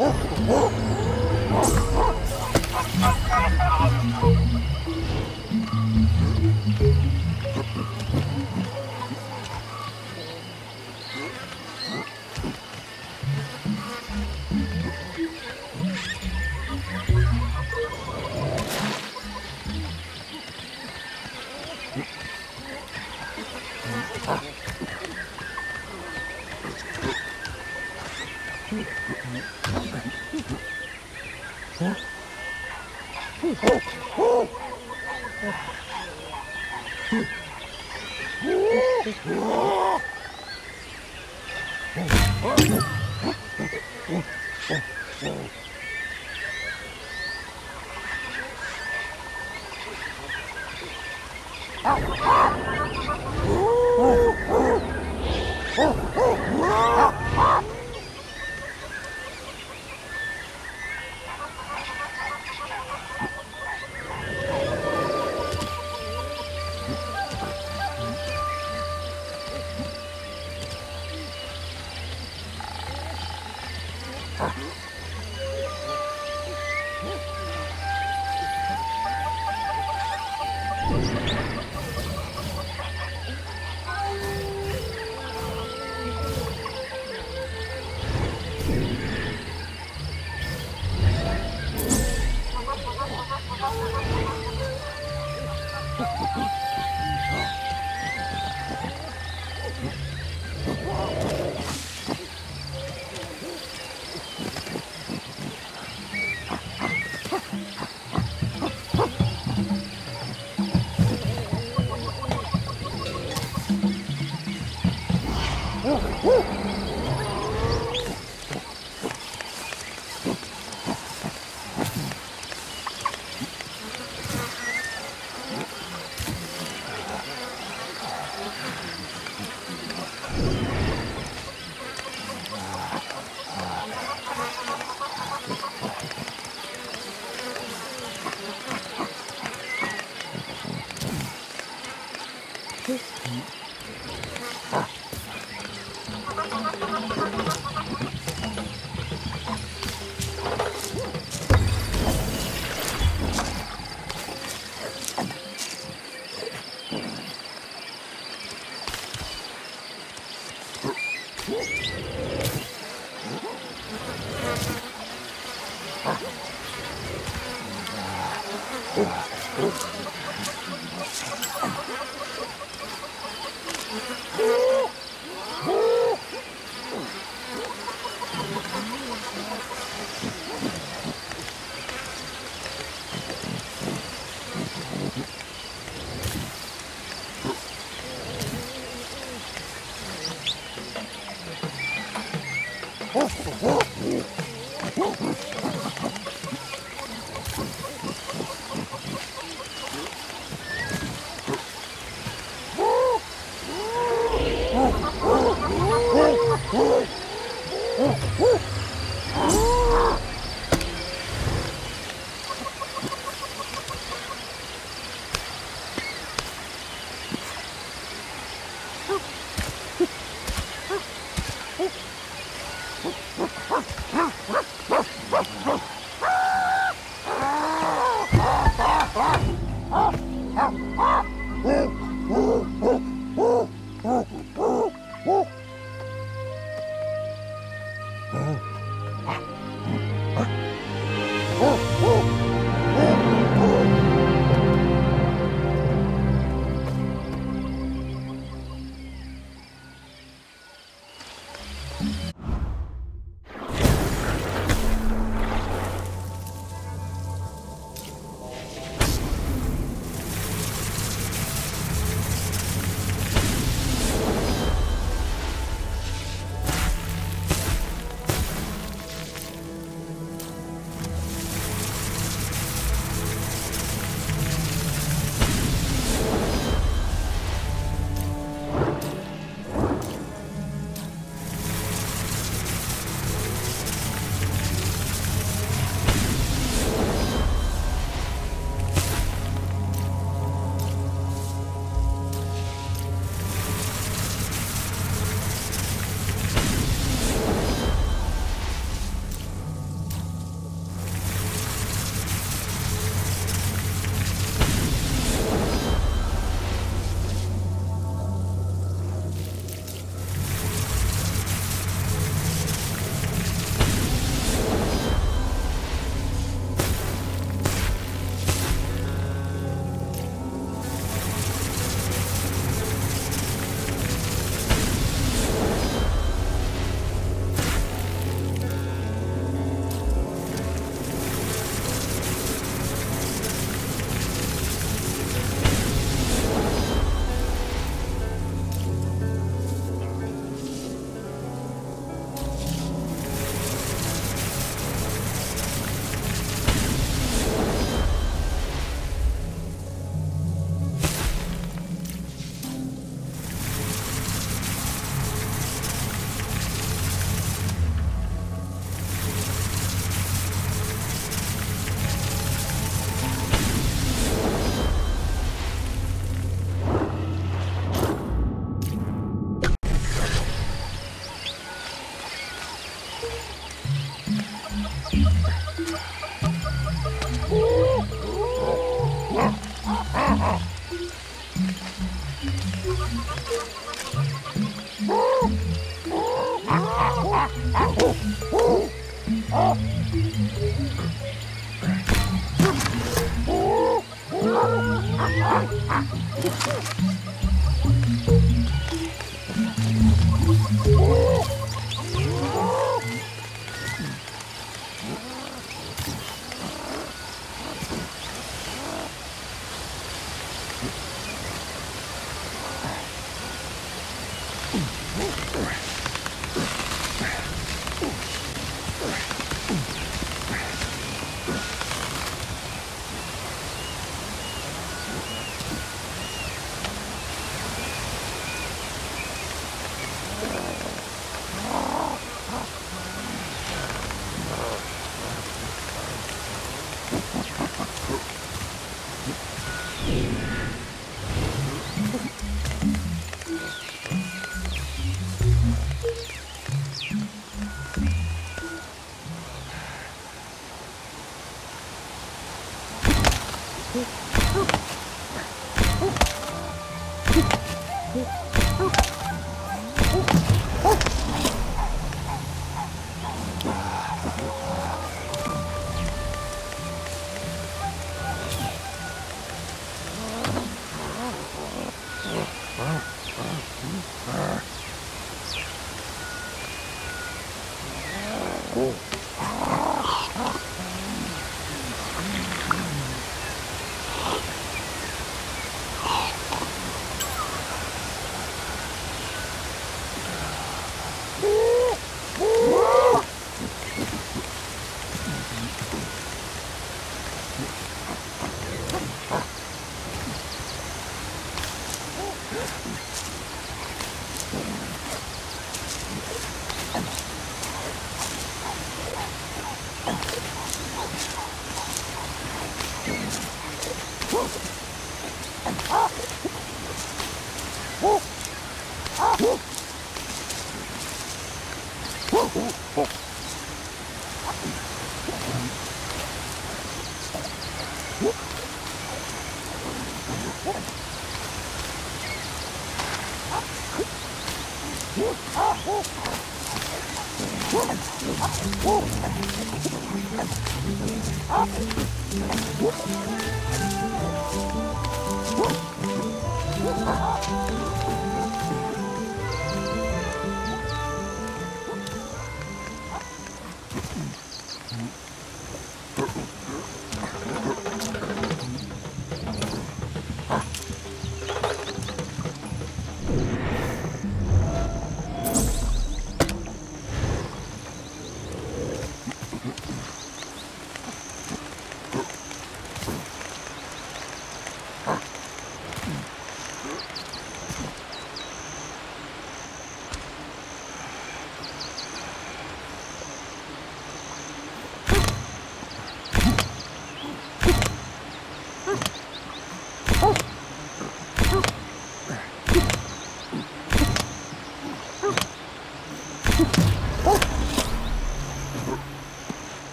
Oh! oh, oh. Oh!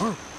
嗯。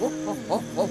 oh, oh, oh,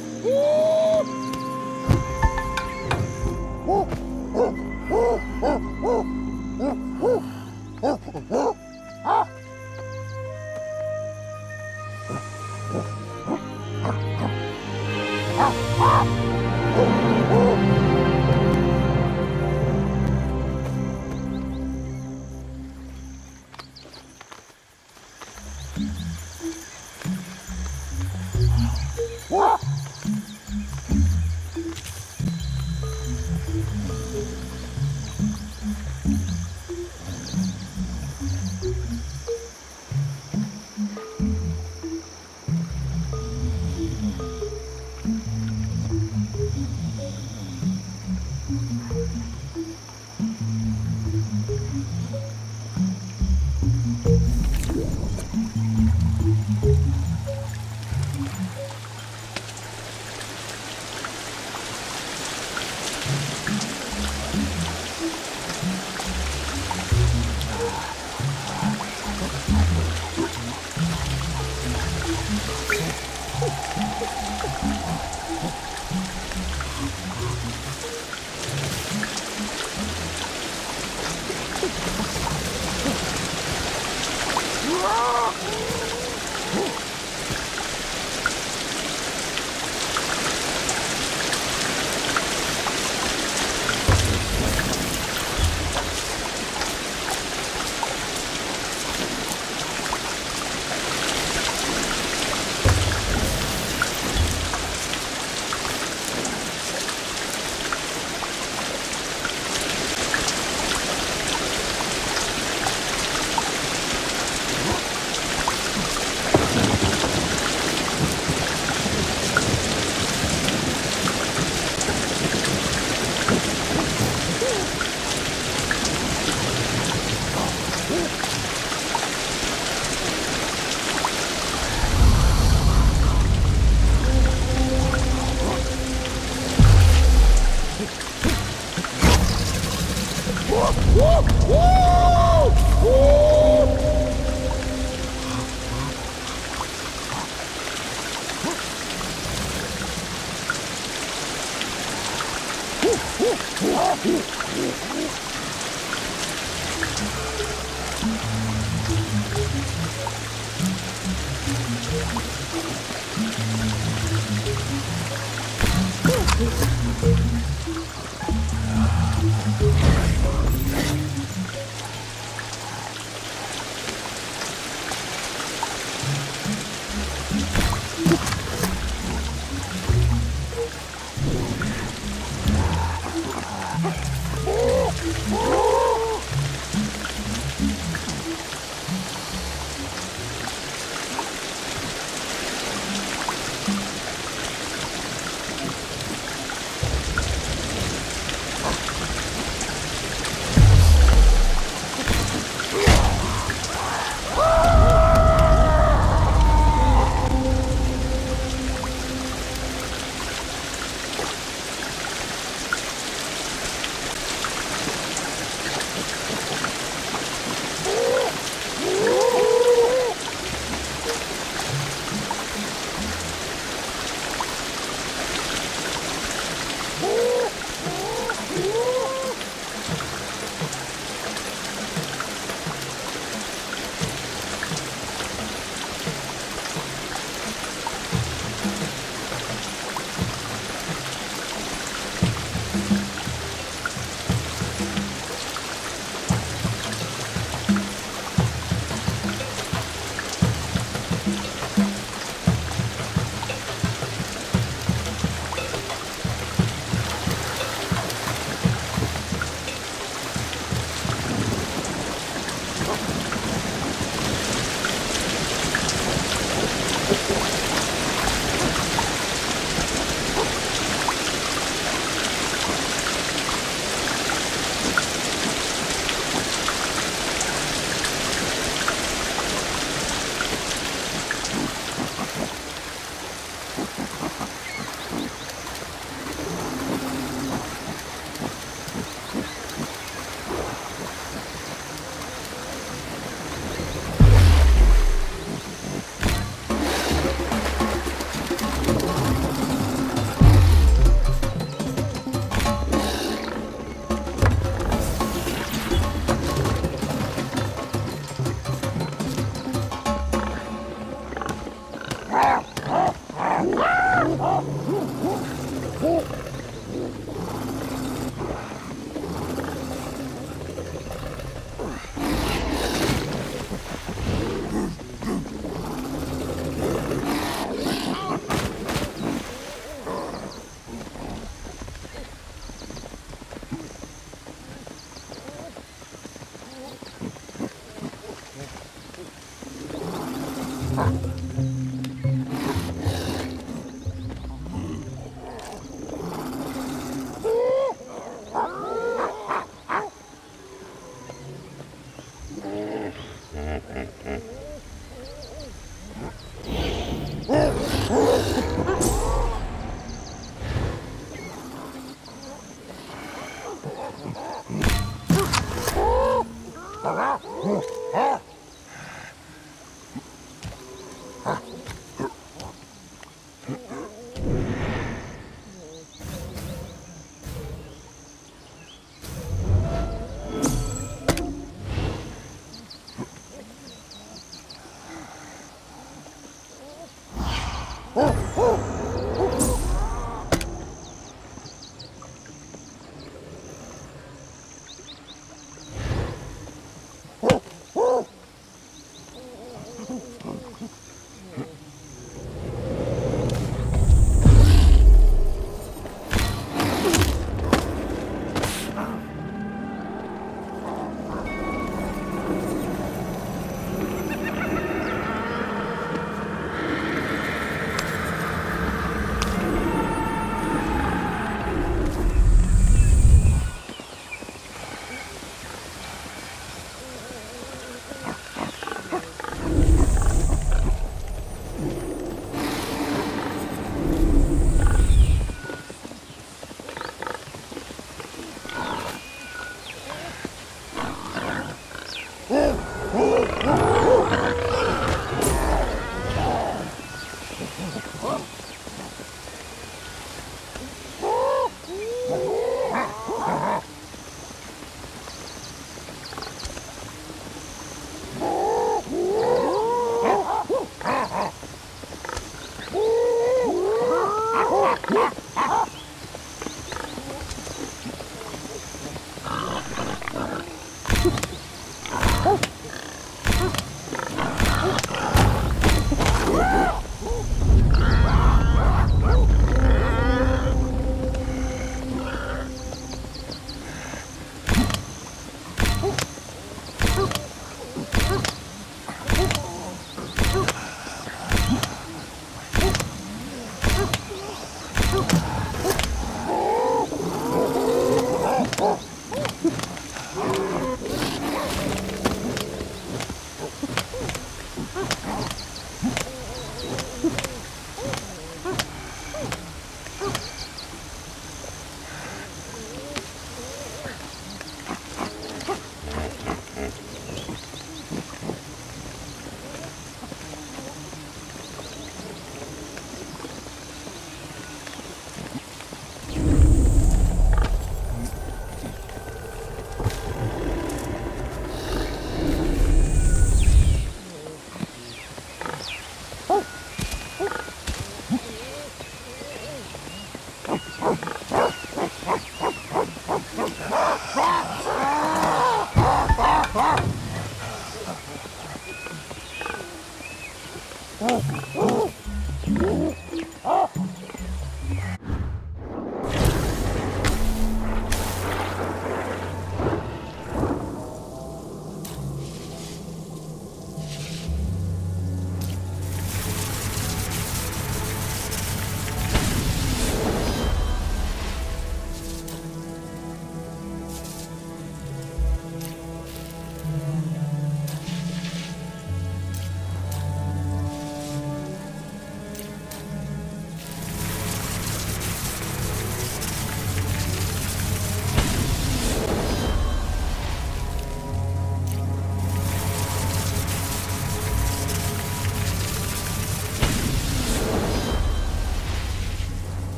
うん、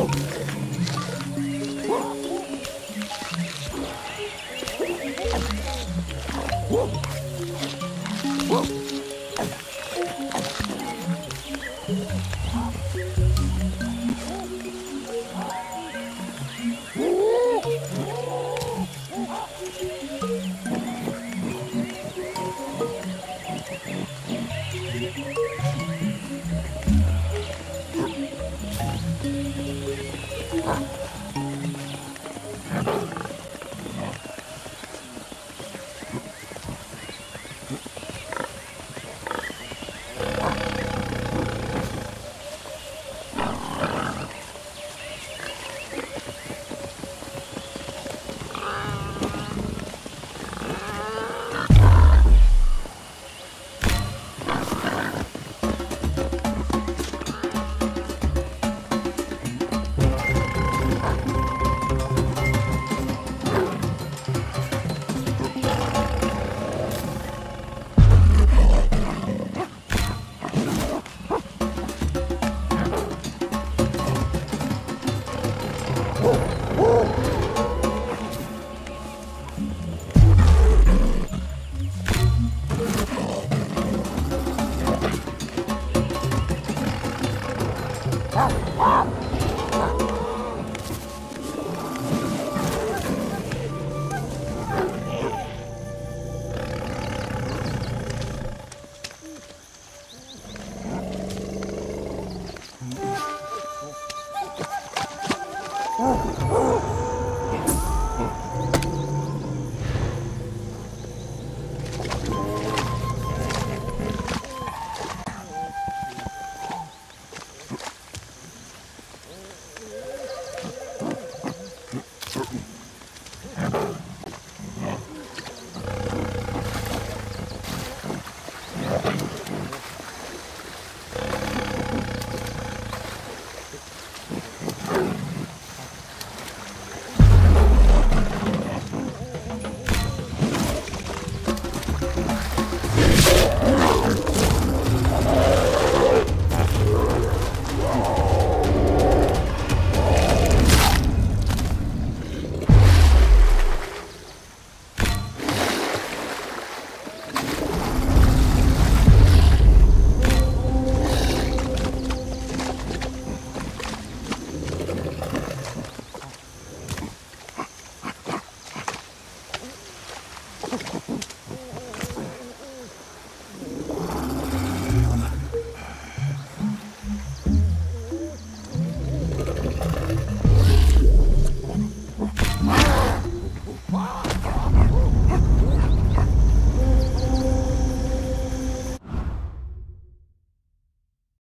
Cool.